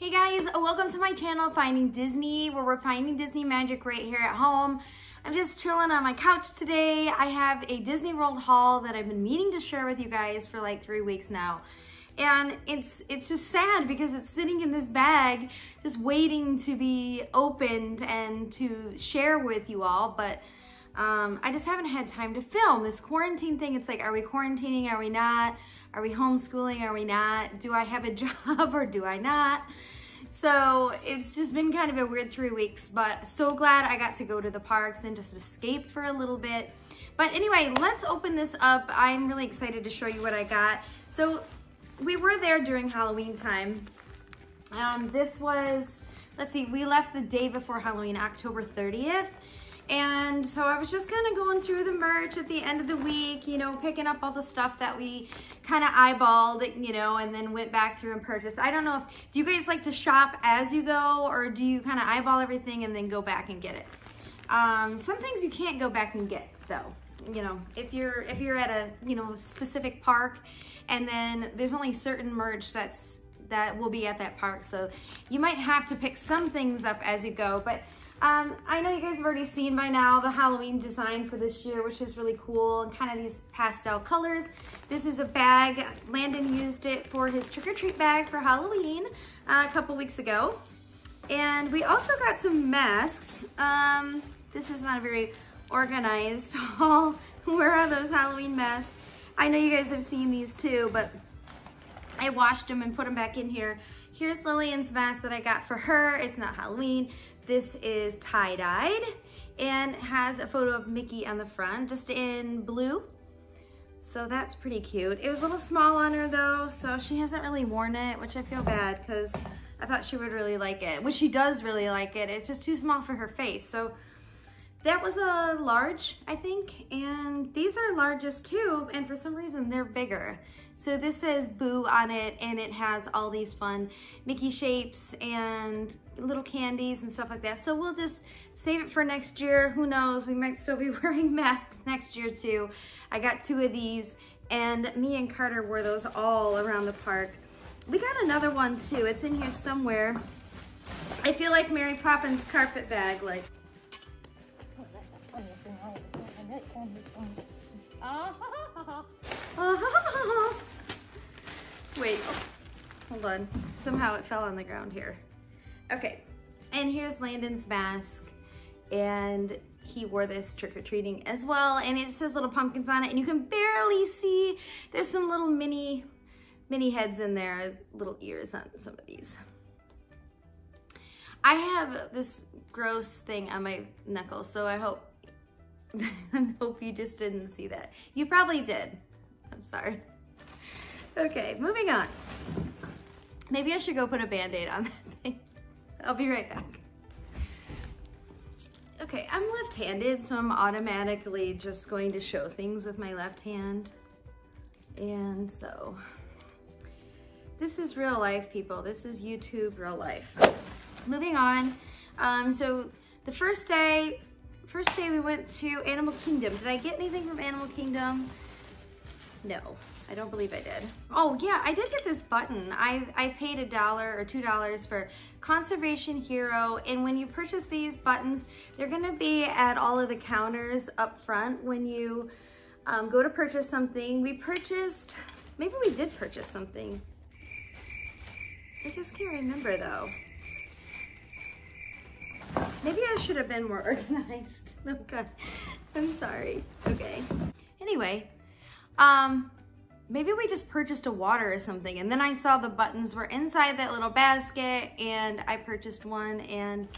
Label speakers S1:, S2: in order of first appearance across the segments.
S1: Hey guys, welcome to my channel, Finding Disney, where we're finding Disney magic right here at home. I'm just chilling on my couch today. I have a Disney World haul that I've been meaning to share with you guys for like three weeks now. And it's it's just sad because it's sitting in this bag, just waiting to be opened and to share with you all. But um, I just haven't had time to film. This quarantine thing, it's like, are we quarantining? Are we not? Are we homeschooling? Are we not? Do I have a job or do I not? So it's just been kind of a weird three weeks, but so glad I got to go to the parks and just escape for a little bit. But anyway, let's open this up. I'm really excited to show you what I got. So we were there during Halloween time. Um, this was, let's see, we left the day before Halloween, October 30th. And so I was just kind of going through the merch at the end of the week, you know, picking up all the stuff that we kind of eyeballed, you know, and then went back through and purchased. I don't know if, do you guys like to shop as you go or do you kind of eyeball everything and then go back and get it? Um, some things you can't go back and get though. You know, if you're if you're at a you know specific park, and then there's only certain merch that's that will be at that park, so you might have to pick some things up as you go. But um, I know you guys have already seen by now the Halloween design for this year, which is really cool, and kind of these pastel colors. This is a bag. Landon used it for his trick-or-treat bag for Halloween uh, a couple weeks ago. And we also got some masks. Um, this is not a very organized haul. Where are those Halloween masks? I know you guys have seen these too, but I washed them and put them back in here. Here's Lillian's mask that I got for her. It's not Halloween. This is tie-dyed and has a photo of Mickey on the front, just in blue. So that's pretty cute. It was a little small on her though, so she hasn't really worn it, which I feel bad because I thought she would really like it. Which she does really like it. It's just too small for her face. So that was a large, I think, and these are largest too, and for some reason they're bigger. So this says Boo on it, and it has all these fun Mickey shapes and little candies and stuff like that. So we'll just save it for next year. Who knows, we might still be wearing masks next year too. I got two of these, and me and Carter wore those all around the park. We got another one too, it's in here somewhere. I feel like Mary Poppins carpet bag, like Wait, hold on. Somehow it fell on the ground here. Okay, and here's Landon's mask. And he wore this trick-or-treating as well. And it says little pumpkins on it. And you can barely see, there's some little mini, mini heads in there, little ears on some of these. I have this gross thing on my knuckles, so I hope I hope you just didn't see that. You probably did. I'm sorry. Okay, moving on. Maybe I should go put a band-aid on that thing. I'll be right back. Okay, I'm left-handed, so I'm automatically just going to show things with my left hand. And so, this is real life, people. This is YouTube real life. Moving on, um, so the first day, first day we went to Animal Kingdom. Did I get anything from Animal Kingdom? No, I don't believe I did. Oh yeah, I did get this button. I, I paid a dollar or two dollars for Conservation Hero. And when you purchase these buttons, they're gonna be at all of the counters up front when you um, go to purchase something. We purchased, maybe we did purchase something. I just can't remember though. Maybe I should have been more organized. Okay, I'm sorry. Okay. Anyway, um, maybe we just purchased a water or something and then I saw the buttons were inside that little basket and I purchased one and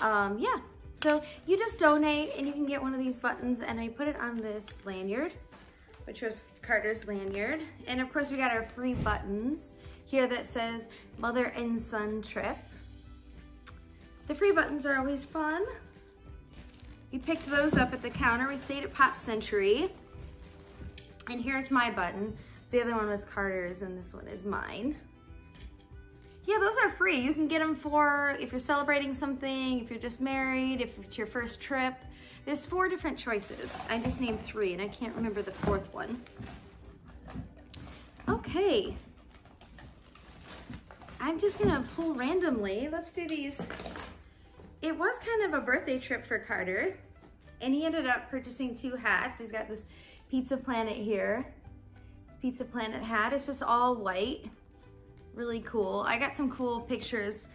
S1: um, yeah. So you just donate and you can get one of these buttons and I put it on this lanyard, which was Carter's lanyard. And of course we got our free buttons here that says mother and son trip. The free buttons are always fun. We picked those up at the counter. We stayed at Pop Century. And here's my button. The other one was Carter's and this one is mine. Yeah, those are free. You can get them for if you're celebrating something, if you're just married, if it's your first trip. There's four different choices. I just named three and I can't remember the fourth one. Okay. I'm just gonna pull randomly. Let's do these. It was kind of a birthday trip for Carter and he ended up purchasing two hats. He's got this Pizza Planet here. This Pizza Planet hat. It's just all white. Really cool. I got some cool pictures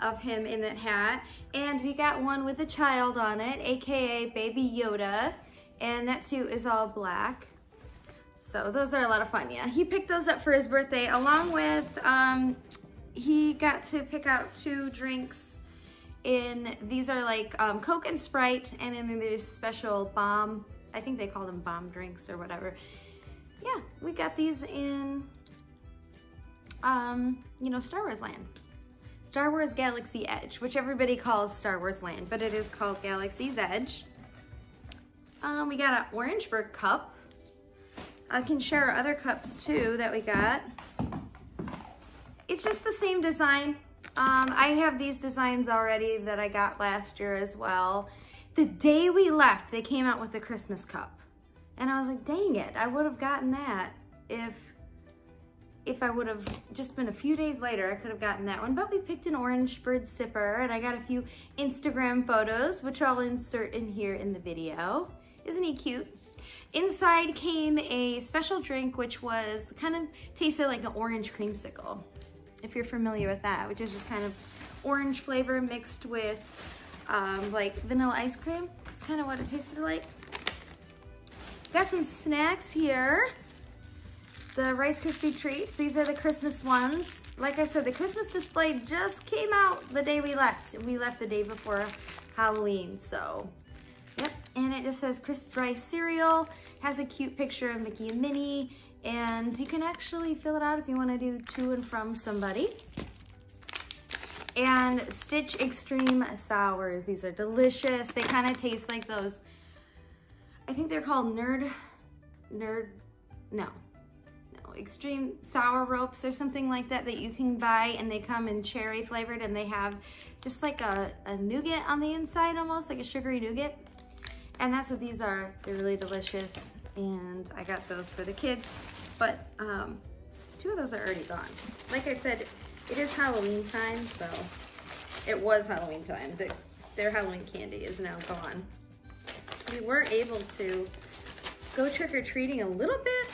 S1: of him in that hat. And we got one with a child on it, AKA Baby Yoda. And that suit is all black. So those are a lot of fun, yeah. He picked those up for his birthday along with, um, he got to pick out two drinks in, these are like um, Coke and Sprite, and then there's special bomb, I think they call them bomb drinks or whatever. Yeah, we got these in, um, you know, Star Wars Land. Star Wars Galaxy Edge, which everybody calls Star Wars Land, but it is called Galaxy's Edge. Um, we got an Orange Bird cup. I can share other cups too that we got. It's just the same design. Um, I have these designs already that I got last year as well. The day we left, they came out with the Christmas cup. And I was like, dang it, I would have gotten that if if I would have just been a few days later, I could have gotten that one. But we picked an orange bird sipper and I got a few Instagram photos, which I'll insert in here in the video. Isn't he cute? Inside came a special drink, which was kind of tasted like an orange creamsicle, if you're familiar with that, which is just kind of orange flavor mixed with um, like vanilla ice cream. It's kind of what it tasted like. Got some snacks here the Rice Krispie treats. These are the Christmas ones. Like I said, the Christmas display just came out the day we left. We left the day before Halloween, so yep. And it just says crisp rice cereal, has a cute picture of Mickey and Minnie, and you can actually fill it out if you wanna do to and from somebody. And Stitch Extreme Sours. These are delicious. They kind of taste like those, I think they're called Nerd, Nerd, no, No, extreme sour ropes or something like that that you can buy and they come in cherry flavored and they have just like a, a nougat on the inside almost like a sugary nougat and that's what these are they're really delicious and I got those for the kids but um, two of those are already gone like I said it is Halloween time so it was Halloween time the, their Halloween candy is now gone we were able to go trick-or-treating a little bit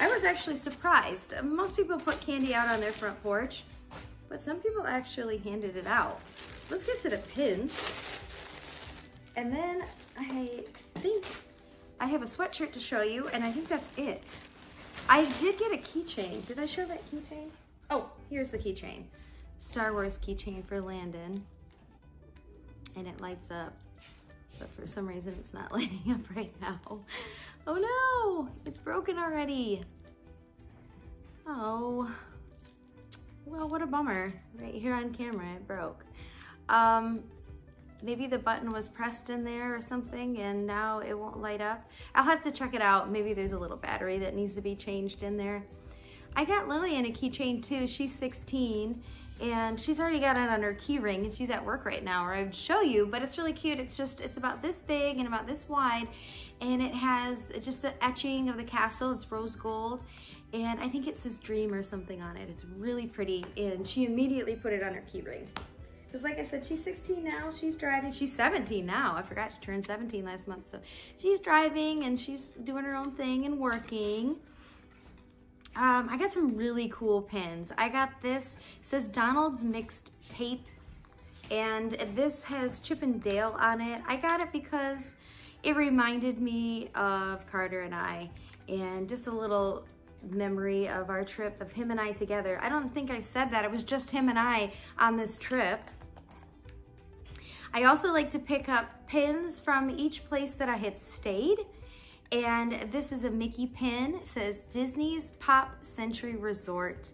S1: I was actually surprised. Most people put candy out on their front porch, but some people actually handed it out. Let's get to the pins. And then I think I have a sweatshirt to show you, and I think that's it. I did get a keychain. Did I show that keychain? Oh, here's the keychain. Star Wars keychain for Landon. And it lights up, but for some reason it's not lighting up right now. Oh no, it's broken already. Oh, well, what a bummer. Right here on camera, it broke. Um, maybe the button was pressed in there or something and now it won't light up. I'll have to check it out. Maybe there's a little battery that needs to be changed in there. I got Lillian a keychain too. She's 16 and she's already got it on her key ring and she's at work right now or I would show you, but it's really cute. It's just, it's about this big and about this wide and it has just an etching of the castle. It's rose gold and I think it says dream or something on it. It's really pretty and she immediately put it on her key ring. Because like I said, she's 16 now, she's driving, she's 17 now. I forgot she turned 17 last month. So she's driving and she's doing her own thing and working. Um, I got some really cool pins. I got this, says Donald's Mixed Tape, and this has Chip and Dale on it. I got it because it reminded me of Carter and I, and just a little memory of our trip of him and I together. I don't think I said that. It was just him and I on this trip. I also like to pick up pins from each place that I have stayed. And this is a Mickey pin. It says Disney's Pop Century Resort.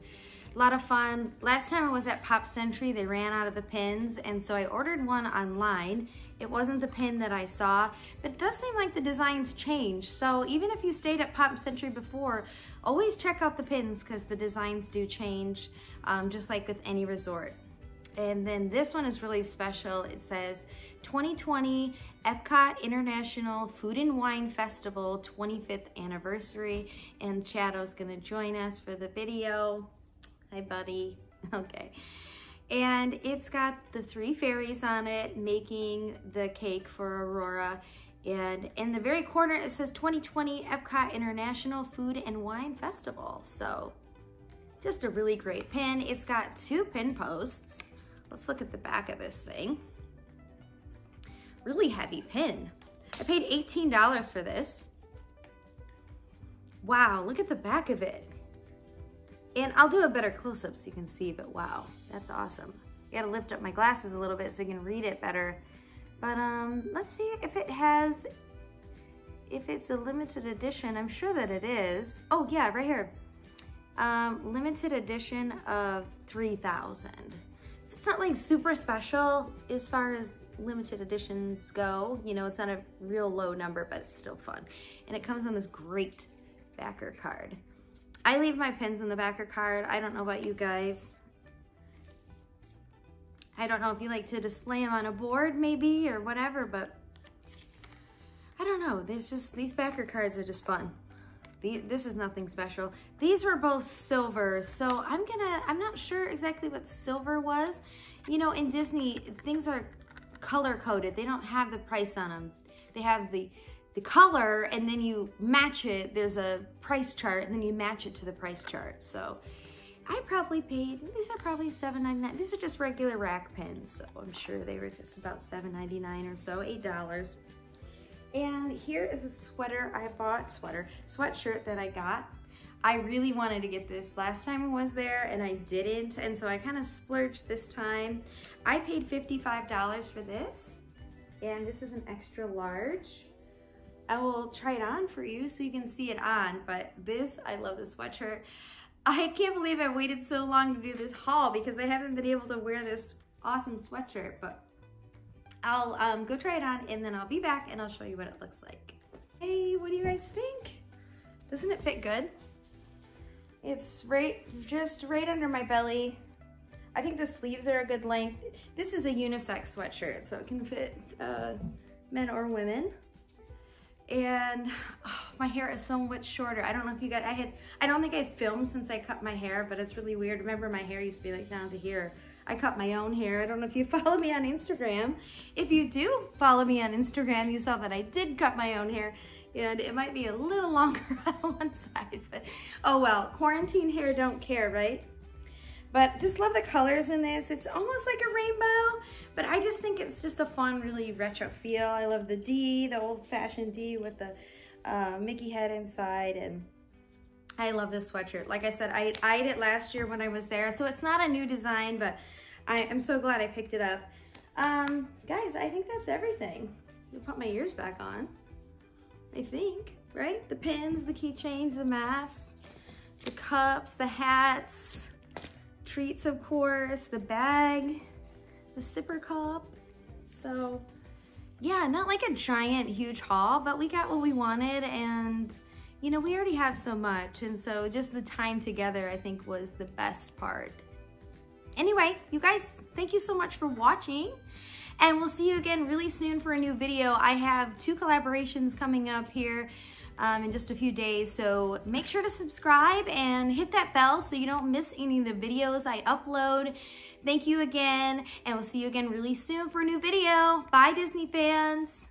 S1: A lot of fun. Last time I was at Pop Century, they ran out of the pins, and so I ordered one online. It wasn't the pin that I saw, but it does seem like the designs change. So even if you stayed at Pop Century before, always check out the pins because the designs do change, um, just like with any resort. And then this one is really special. It says 2020 Epcot International Food and Wine Festival 25th anniversary. And Chado's gonna join us for the video. Hi, buddy. Okay. And it's got the three fairies on it making the cake for Aurora. And in the very corner, it says 2020 Epcot International Food and Wine Festival. So just a really great pin. It's got two pin posts. Let's look at the back of this thing. Really heavy pin. I paid $18 for this. Wow, look at the back of it. And I'll do a better close-up so you can see, but wow, that's awesome. I gotta lift up my glasses a little bit so I can read it better. But um, let's see if it has, if it's a limited edition. I'm sure that it is. Oh yeah, right here. Um, limited edition of 3,000. So it's not like super special as far as limited editions go. You know, it's not a real low number, but it's still fun. And it comes on this great backer card. I leave my pins in the backer card. I don't know about you guys. I don't know if you like to display them on a board maybe or whatever, but I don't know. There's just, these backer cards are just fun. The, this is nothing special. These were both silver, so I'm gonna, I'm not sure exactly what silver was. You know, in Disney, things are color coded. They don't have the price on them. They have the, the color and then you match it. There's a price chart and then you match it to the price chart. So I probably paid, these are probably $7.99. These are just regular rack pins. So I'm sure they were just about $7.99 or so, $8. And here is a sweater I bought, sweater, sweatshirt that I got. I really wanted to get this last time I was there and I didn't. And so I kind of splurged this time. I paid $55 for this and this is an extra large. I will try it on for you so you can see it on, but this, I love this sweatshirt. I can't believe I waited so long to do this haul because I haven't been able to wear this awesome sweatshirt, but I'll um, go try it on and then I'll be back and I'll show you what it looks like. Hey, what do you guys think? Doesn't it fit good? It's right, just right under my belly. I think the sleeves are a good length. This is a unisex sweatshirt, so it can fit uh, men or women. And oh, my hair is so much shorter. I don't know if you guys, I had, I don't think I filmed since I cut my hair, but it's really weird. Remember my hair used to be like down to here. I cut my own hair. I don't know if you follow me on Instagram. If you do follow me on Instagram, you saw that I did cut my own hair and it might be a little longer on one side, but oh well, quarantine hair don't care, right? But just love the colors in this. It's almost like a rainbow, but I just think it's just a fun, really retro feel. I love the D, the old fashioned D with the uh, Mickey head inside and I love this sweatshirt. Like I said, I eyed it last year when I was there, so it's not a new design, but I, am so glad I picked it up. Um, guys, I think that's everything. I'll put my ears back on. I think, right? The pins, the keychains, the masks, the cups, the hats, treats, of course, the bag, the sipper cup. So yeah, not like a giant, huge haul, but we got what we wanted and you know, we already have so much. And so just the time together, I think was the best part. Anyway, you guys, thank you so much for watching. And we'll see you again really soon for a new video. I have two collaborations coming up here um, in just a few days. So make sure to subscribe and hit that bell so you don't miss any of the videos I upload. Thank you again, and we'll see you again really soon for a new video. Bye, Disney fans.